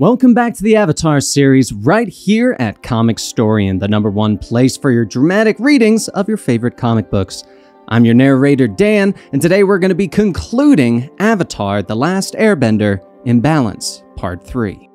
Welcome back to the Avatar series, right here at Comicstorian, the number one place for your dramatic readings of your favorite comic books. I'm your narrator, Dan, and today we're going to be concluding Avatar The Last Airbender Imbalance, Part 3.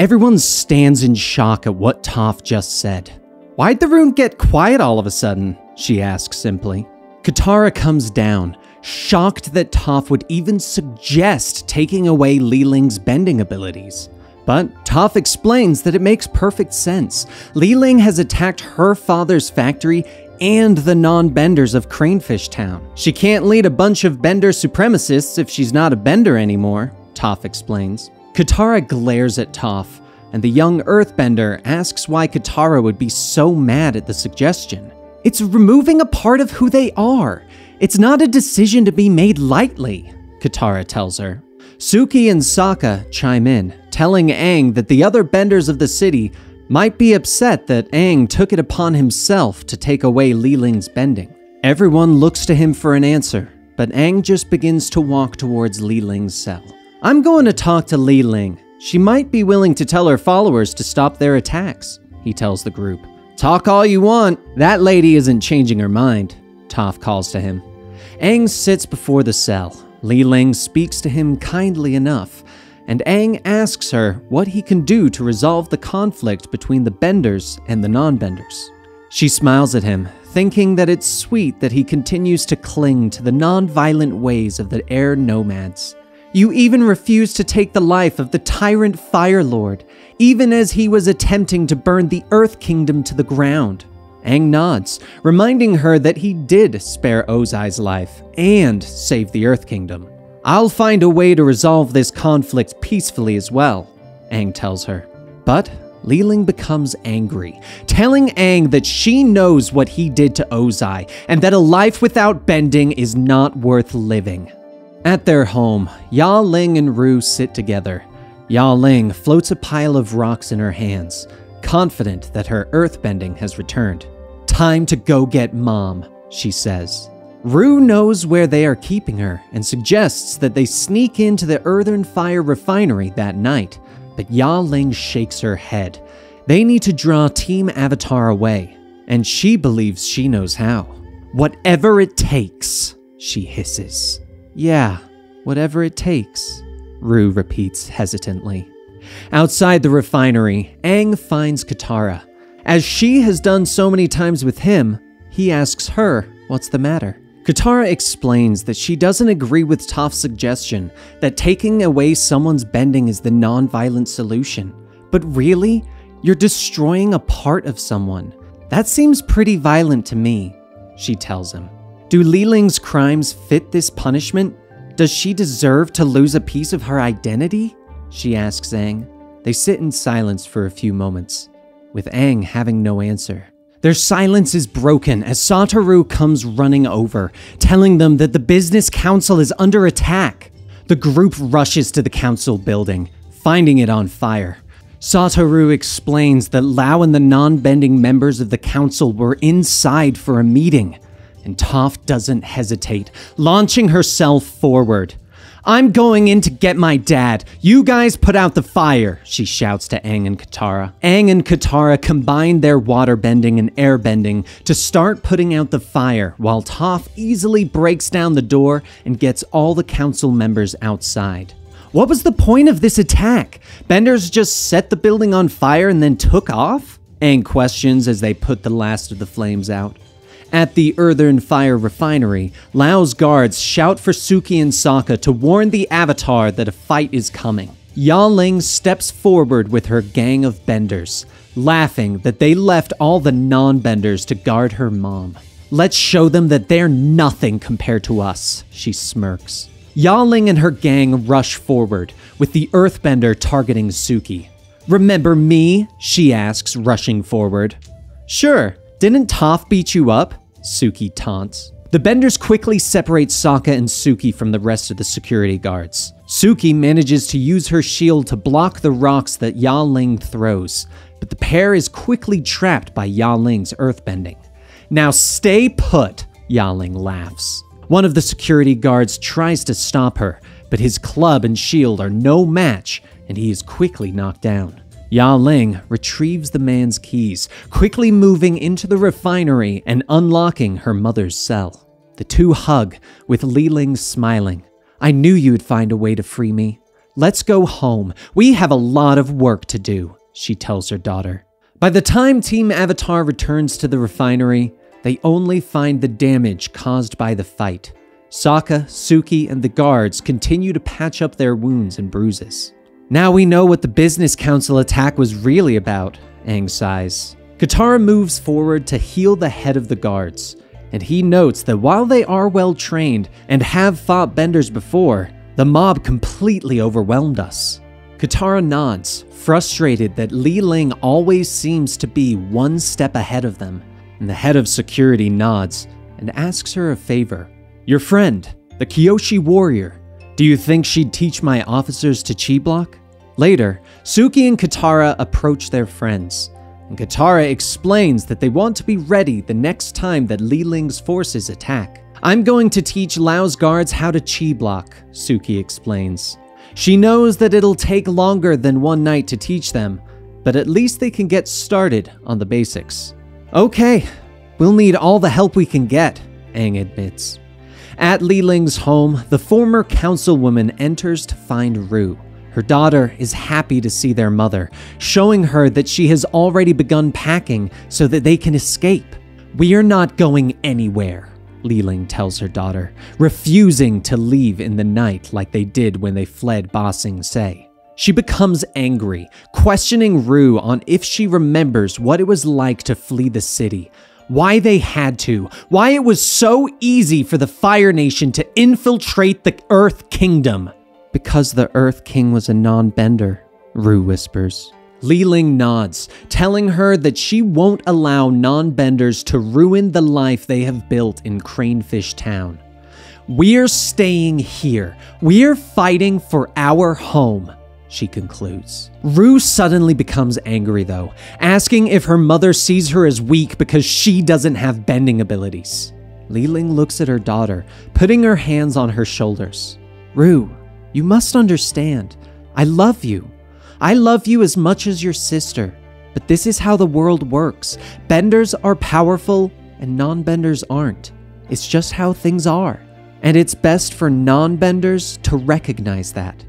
Everyone stands in shock at what Toph just said. Why'd the room get quiet all of a sudden? She asks simply. Katara comes down, shocked that Toph would even suggest taking away Li Ling's bending abilities. But Toph explains that it makes perfect sense. Li Ling has attacked her father's factory and the non-benders of Cranefish Town. She can't lead a bunch of bender supremacists if she's not a bender anymore, Toph explains. Katara glares at Toph, and the young earthbender asks why Katara would be so mad at the suggestion. It's removing a part of who they are. It's not a decision to be made lightly, Katara tells her. Suki and Sokka chime in, telling Aang that the other benders of the city might be upset that Aang took it upon himself to take away Li Ling's bending. Everyone looks to him for an answer, but Aang just begins to walk towards Li Ling's cell. I'm going to talk to Li Ling. She might be willing to tell her followers to stop their attacks, he tells the group. Talk all you want, that lady isn't changing her mind. Toph calls to him. Aang sits before the cell. Li Ling speaks to him kindly enough, and Aang asks her what he can do to resolve the conflict between the benders and the non benders. She smiles at him, thinking that it's sweet that he continues to cling to the non violent ways of the air nomads. You even refused to take the life of the tyrant Fire Lord, even as he was attempting to burn the Earth Kingdom to the ground. Aang nods, reminding her that he did spare Ozai's life and save the Earth Kingdom. I'll find a way to resolve this conflict peacefully as well, Aang tells her. But Li Ling becomes angry, telling Aang that she knows what he did to Ozai and that a life without bending is not worth living. At their home, Ya Ling and Ru sit together. Ya Ling floats a pile of rocks in her hands, confident that her earthbending has returned. Time to go get mom, she says. Ru knows where they are keeping her and suggests that they sneak into the Earthen Fire refinery that night, but Ya Ling shakes her head. They need to draw Team Avatar away, and she believes she knows how. Whatever it takes, she hisses. Yeah, whatever it takes, Ru repeats hesitantly. Outside the refinery, Aang finds Katara. As she has done so many times with him, he asks her what's the matter. Katara explains that she doesn't agree with Toph's suggestion that taking away someone's bending is the non-violent solution. But really, you're destroying a part of someone. That seems pretty violent to me, she tells him. Do Li Ling's crimes fit this punishment? Does she deserve to lose a piece of her identity? She asks Aang. They sit in silence for a few moments with Aang having no answer. Their silence is broken as Satoru comes running over, telling them that the business council is under attack. The group rushes to the council building, finding it on fire. Satoru explains that Lao and the non-bending members of the council were inside for a meeting, and Toph doesn't hesitate, launching herself forward. I'm going in to get my dad. You guys put out the fire, she shouts to Aang and Katara. Aang and Katara combine their water bending and air bending to start putting out the fire, while Toph easily breaks down the door and gets all the council members outside. What was the point of this attack? Benders just set the building on fire and then took off? Aang questions as they put the last of the flames out. At the Earthen Fire Refinery, Lao's guards shout for Suki and Sokka to warn the Avatar that a fight is coming. Ya Ling steps forward with her gang of benders, laughing that they left all the non-benders to guard her mom. Let's show them that they're nothing compared to us, she smirks. Ya Ling and her gang rush forward, with the Earthbender targeting Suki. Remember me? she asks, rushing forward. Sure, didn't Toph beat you up? Suki taunts. The Benders quickly separate Sokka and Suki from the rest of the security guards. Suki manages to use her shield to block the rocks that Ya Ling throws, but the pair is quickly trapped by Ya Ling's earthbending. Now stay put, Ya Ling laughs. One of the security guards tries to stop her, but his club and shield are no match, and he is quickly knocked down. Ya Ling retrieves the man's keys, quickly moving into the refinery and unlocking her mother's cell. The two hug, with Li Ling smiling. I knew you'd find a way to free me. Let's go home. We have a lot of work to do, she tells her daughter. By the time Team Avatar returns to the refinery, they only find the damage caused by the fight. Sokka, Suki, and the guards continue to patch up their wounds and bruises. Now we know what the business council attack was really about, Aang sighs. Katara moves forward to heal the head of the guards, and he notes that while they are well trained and have fought benders before, the mob completely overwhelmed us. Katara nods, frustrated that Li Ling always seems to be one step ahead of them, and the head of security nods and asks her a favor. Your friend, the Kyoshi warrior, do you think she'd teach my officers to chi block? Later, Suki and Katara approach their friends, and Katara explains that they want to be ready the next time that Li Ling's forces attack. I'm going to teach Lao's guards how to chi block, Suki explains. She knows that it'll take longer than one night to teach them, but at least they can get started on the basics. Okay, we'll need all the help we can get, Aang admits. At Li Ling's home, the former councilwoman enters to find Ru. Her daughter is happy to see their mother, showing her that she has already begun packing so that they can escape. We are not going anywhere, Li Ling tells her daughter, refusing to leave in the night like they did when they fled Ba Sing Se. She becomes angry, questioning Ru on if she remembers what it was like to flee the city, why they had to, why it was so easy for the Fire Nation to infiltrate the Earth Kingdom. Because the Earth King was a non bender, Ru whispers. Li Ling nods, telling her that she won't allow non benders to ruin the life they have built in Cranefish Town. We're staying here. We're fighting for our home she concludes. Ru suddenly becomes angry, though, asking if her mother sees her as weak because she doesn't have bending abilities. Li Ling looks at her daughter, putting her hands on her shoulders. Ru, you must understand. I love you. I love you as much as your sister. But this is how the world works. Benders are powerful and non benders aren't. It's just how things are. And it's best for non benders to recognize that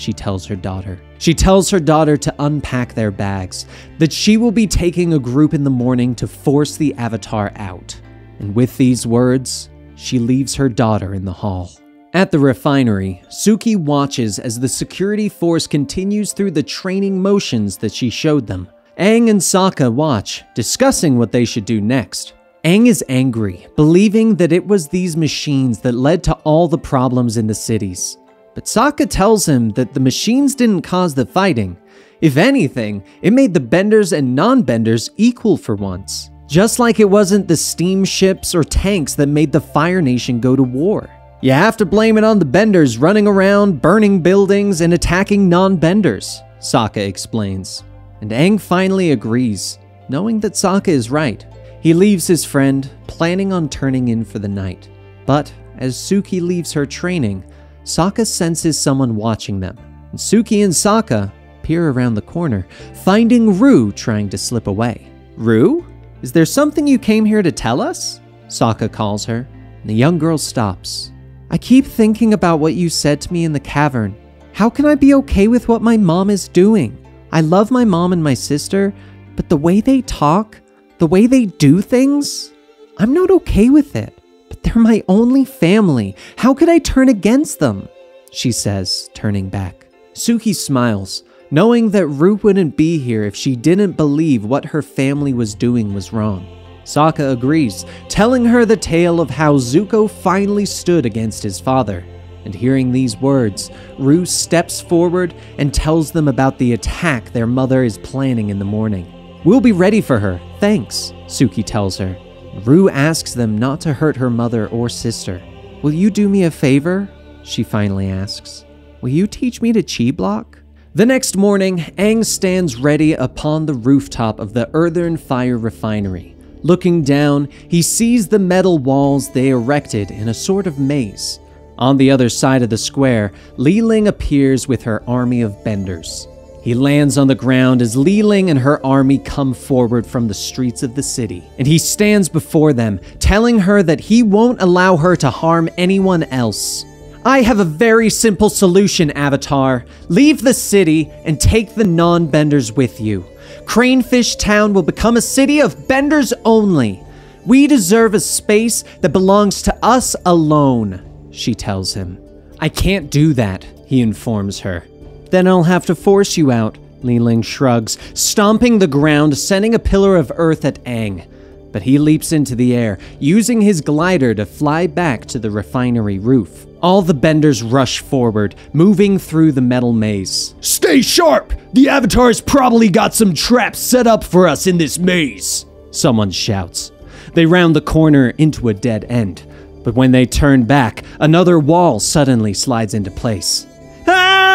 she tells her daughter. She tells her daughter to unpack their bags, that she will be taking a group in the morning to force the Avatar out. And with these words, she leaves her daughter in the hall. At the refinery, Suki watches as the security force continues through the training motions that she showed them. Aang and Sokka watch, discussing what they should do next. Aang is angry, believing that it was these machines that led to all the problems in the cities. But Sokka tells him that the machines didn't cause the fighting. If anything, it made the benders and non benders equal for once. Just like it wasn't the steamships or tanks that made the Fire Nation go to war. You have to blame it on the benders running around, burning buildings, and attacking non benders, Sokka explains. And Aang finally agrees, knowing that Sokka is right. He leaves his friend, planning on turning in for the night. But as Suki leaves her training, Sokka senses someone watching them. Suki and Sokka peer around the corner, finding Ru trying to slip away. Ru? Is there something you came here to tell us? Sokka calls her, and the young girl stops. I keep thinking about what you said to me in the cavern. How can I be okay with what my mom is doing? I love my mom and my sister, but the way they talk, the way they do things, I'm not okay with it. They're my only family. How could I turn against them? She says, turning back. Suki smiles, knowing that Ru wouldn't be here if she didn't believe what her family was doing was wrong. Sokka agrees, telling her the tale of how Zuko finally stood against his father. And hearing these words, Ru steps forward and tells them about the attack their mother is planning in the morning. We'll be ready for her, thanks, Suki tells her. Ru asks them not to hurt her mother or sister. Will you do me a favor? She finally asks. Will you teach me to chi block? The next morning, Aang stands ready upon the rooftop of the Earthen Fire Refinery. Looking down, he sees the metal walls they erected in a sort of maze. On the other side of the square, Li Ling appears with her army of benders. He lands on the ground as Li Ling and her army come forward from the streets of the city, and he stands before them, telling her that he won't allow her to harm anyone else. I have a very simple solution, Avatar. Leave the city and take the non benders with you. Cranefish Town will become a city of benders only. We deserve a space that belongs to us alone, she tells him. I can't do that, he informs her. Then I'll have to force you out, Li Ling shrugs, stomping the ground, sending a pillar of earth at Aang. But he leaps into the air, using his glider to fly back to the refinery roof. All the benders rush forward, moving through the metal maze. Stay sharp! The Avatar's probably got some traps set up for us in this maze! Someone shouts. They round the corner into a dead end. But when they turn back, another wall suddenly slides into place.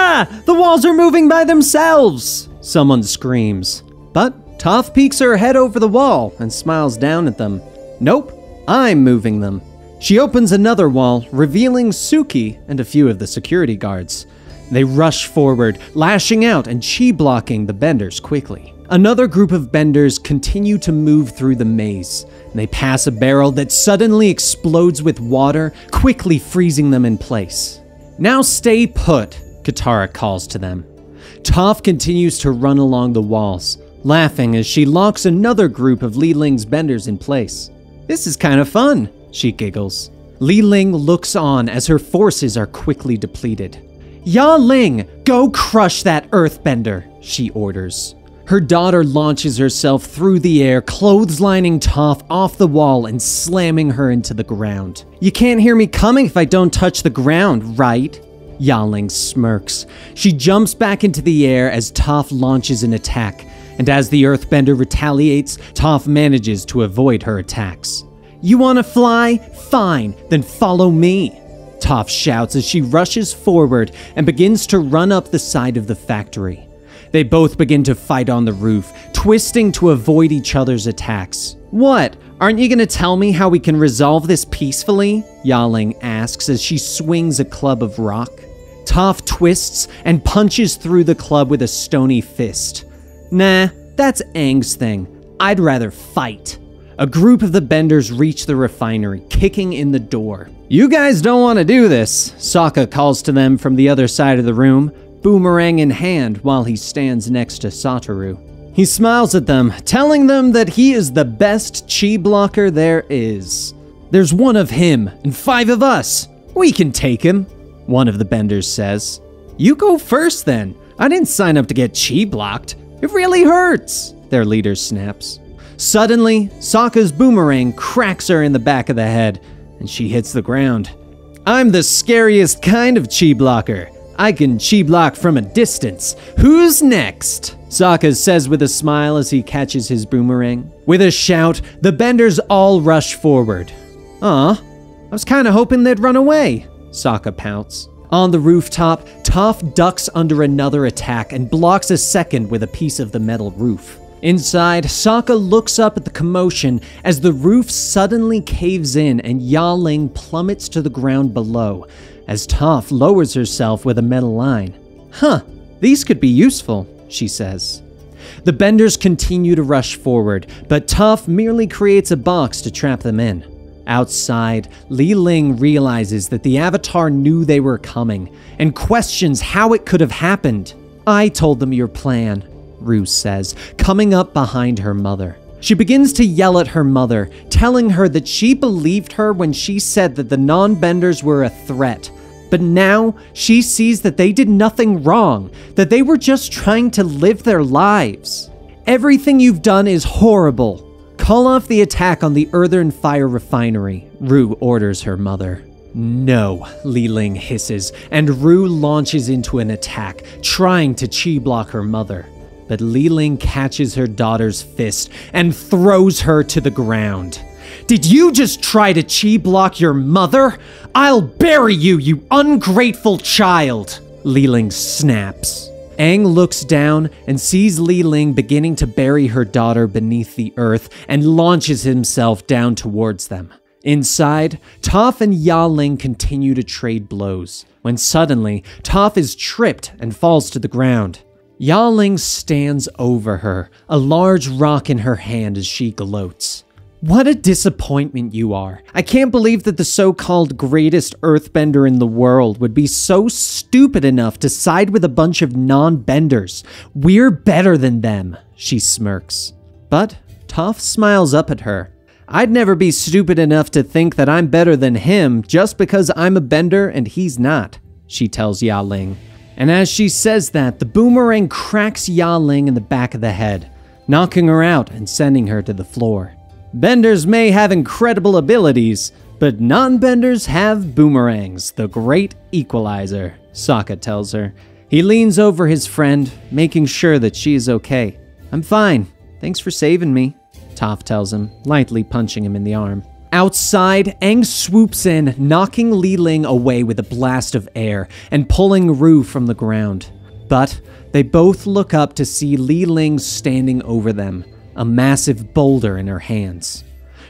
Ah! The walls are moving by themselves! Someone screams. But Toph peeks her head over the wall and smiles down at them. Nope, I'm moving them. She opens another wall, revealing Suki and a few of the security guards. They rush forward, lashing out and chi blocking the benders quickly. Another group of benders continue to move through the maze. They pass a barrel that suddenly explodes with water, quickly freezing them in place. Now stay put, Katara calls to them. Toph continues to run along the walls, laughing as she locks another group of Li Ling's benders in place. This is kind of fun, she giggles. Li Ling looks on as her forces are quickly depleted. Ya Ling, go crush that earthbender, she orders. Her daughter launches herself through the air, clotheslining Toph off the wall and slamming her into the ground. You can't hear me coming if I don't touch the ground, right? Ya Ling smirks. She jumps back into the air as Toph launches an attack, and as the earthbender retaliates, Toph manages to avoid her attacks. You wanna fly? Fine, then follow me. Toph shouts as she rushes forward and begins to run up the side of the factory. They both begin to fight on the roof, twisting to avoid each other's attacks. What? Aren't you gonna tell me how we can resolve this peacefully? Ya Ling asks as she swings a club of rock. Toph twists and punches through the club with a stony fist. Nah, that's Aang's thing. I'd rather fight. A group of the benders reach the refinery, kicking in the door. You guys don't want to do this, Sokka calls to them from the other side of the room boomerang in hand while he stands next to Satoru. He smiles at them, telling them that he is the best chi blocker there is. There's one of him and five of us. We can take him, one of the benders says. You go first then. I didn't sign up to get chi blocked. It really hurts, their leader snaps. Suddenly, Sokka's boomerang cracks her in the back of the head, and she hits the ground. I'm the scariest kind of chi blocker. I can chi block from a distance. Who's next? Sokka says with a smile as he catches his boomerang. With a shout, the benders all rush forward. Aw, I was kinda hoping they'd run away, Sokka pouts. On the rooftop, Toph ducks under another attack and blocks a second with a piece of the metal roof. Inside, Sokka looks up at the commotion as the roof suddenly caves in and Ya Ling plummets to the ground below, as Toph lowers herself with a metal line. Huh, these could be useful, she says. The benders continue to rush forward, but Toph merely creates a box to trap them in. Outside, Li Ling realizes that the Avatar knew they were coming and questions how it could have happened. I told them your plan, Ru says, coming up behind her mother. She begins to yell at her mother, telling her that she believed her when she said that the non benders were a threat, but now she sees that they did nothing wrong, that they were just trying to live their lives. Everything you've done is horrible. Call off the attack on the Earthen Fire Refinery, Ru orders her mother. No, Li Ling hisses, and Ru launches into an attack, trying to chi block her mother. But Li Ling catches her daughter's fist and throws her to the ground. Did you just try to chi block your mother? I'll bury you, you ungrateful child! Li Ling snaps. Aang looks down and sees Li Ling beginning to bury her daughter beneath the earth and launches himself down towards them. Inside, Toph and Ya Ling continue to trade blows, when suddenly, Toph is tripped and falls to the ground. Ya Ling stands over her, a large rock in her hand as she gloats. What a disappointment you are. I can't believe that the so called greatest earthbender in the world would be so stupid enough to side with a bunch of non benders. We're better than them, she smirks. But Toph smiles up at her. I'd never be stupid enough to think that I'm better than him just because I'm a bender and he's not, she tells Ya Ling. And as she says that, the boomerang cracks Ya Ling in the back of the head, knocking her out and sending her to the floor. Benders may have incredible abilities, but non benders have boomerangs, the great equalizer, Sokka tells her. He leans over his friend, making sure that she is okay. I'm fine. Thanks for saving me, Toph tells him, lightly punching him in the arm. Outside, Aang swoops in, knocking Li Ling away with a blast of air and pulling Ru from the ground. But they both look up to see Li Ling standing over them, a massive boulder in her hands.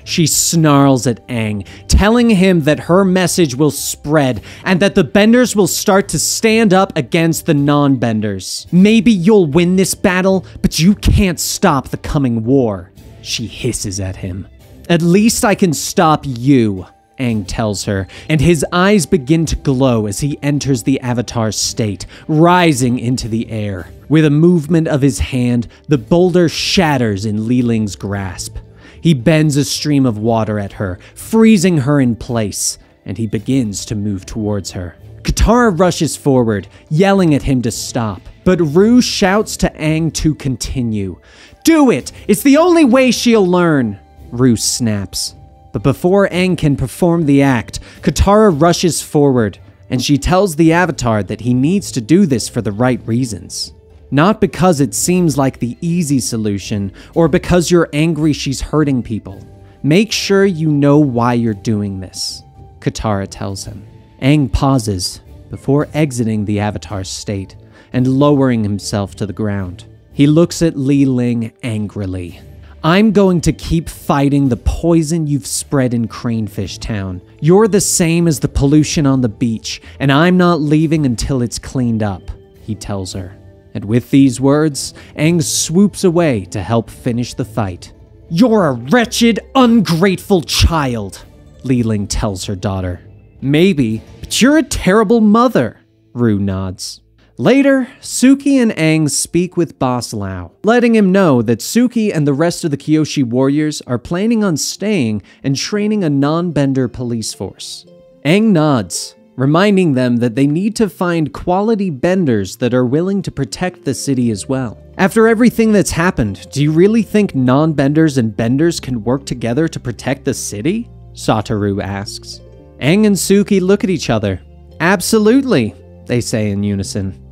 She snarls at Aang, telling him that her message will spread and that the Benders will start to stand up against the non Benders. Maybe you'll win this battle, but you can't stop the coming war. She hisses at him. At least I can stop you, Aang tells her, and his eyes begin to glow as he enters the Avatar state, rising into the air. With a movement of his hand, the boulder shatters in Li Ling's grasp. He bends a stream of water at her, freezing her in place, and he begins to move towards her. Katara rushes forward, yelling at him to stop, but Ru shouts to Aang to continue. Do it! It's the only way she'll learn! Ru snaps. But before Aang can perform the act, Katara rushes forward, and she tells the Avatar that he needs to do this for the right reasons. Not because it seems like the easy solution, or because you're angry she's hurting people. Make sure you know why you're doing this, Katara tells him. Aang pauses before exiting the Avatar's state and lowering himself to the ground. He looks at Li Ling angrily. I'm going to keep fighting the poison you've spread in Cranefish Town. You're the same as the pollution on the beach, and I'm not leaving until it's cleaned up, he tells her. And with these words, Aang swoops away to help finish the fight. You're a wretched, ungrateful child, Li tells her daughter. Maybe, but you're a terrible mother, Ru nods. Later, Suki and Aang speak with Boss Lao, letting him know that Suki and the rest of the Kyoshi warriors are planning on staying and training a non bender police force. Aang nods, reminding them that they need to find quality benders that are willing to protect the city as well. After everything that's happened, do you really think non benders and benders can work together to protect the city? Satoru asks. Aang and Suki look at each other. Absolutely, they say in unison.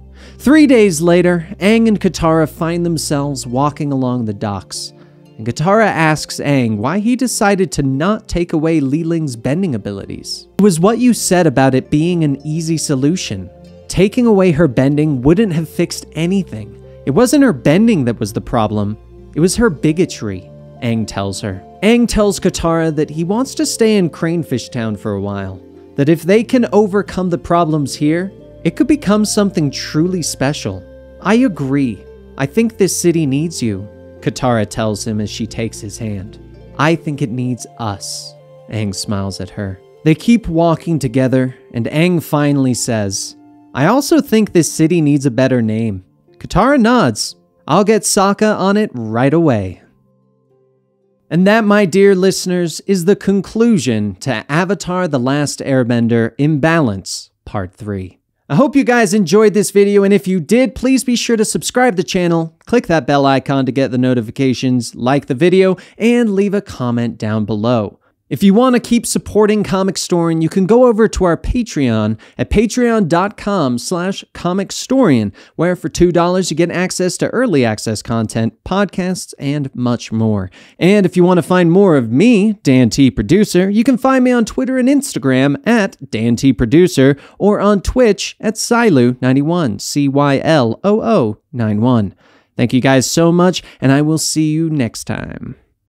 Three days later, Aang and Katara find themselves walking along the docks, and Katara asks Aang why he decided to not take away Li Ling's bending abilities. It was what you said about it being an easy solution. Taking away her bending wouldn't have fixed anything. It wasn't her bending that was the problem, it was her bigotry, Aang tells her. Aang tells Katara that he wants to stay in Cranefish Town for a while, that if they can overcome the problems here, it could become something truly special. I agree. I think this city needs you, Katara tells him as she takes his hand. I think it needs us. Aang smiles at her. They keep walking together, and Aang finally says, I also think this city needs a better name. Katara nods. I'll get Sokka on it right away. And that, my dear listeners, is the conclusion to Avatar The Last Airbender Imbalance, Part 3. I hope you guys enjoyed this video, and if you did, please be sure to subscribe to the channel, click that bell icon to get the notifications, like the video, and leave a comment down below. If you want to keep supporting ComicStorian, you can go over to our Patreon at patreon.com slash comicstorian, where for $2 you get access to early access content, podcasts, and much more. And if you want to find more of me, Dan T. Producer, you can find me on Twitter and Instagram at Dan T. Producer or on Twitch at Cyloo91, C-Y-L-O-O 91. Thank you guys so much, and I will see you next time.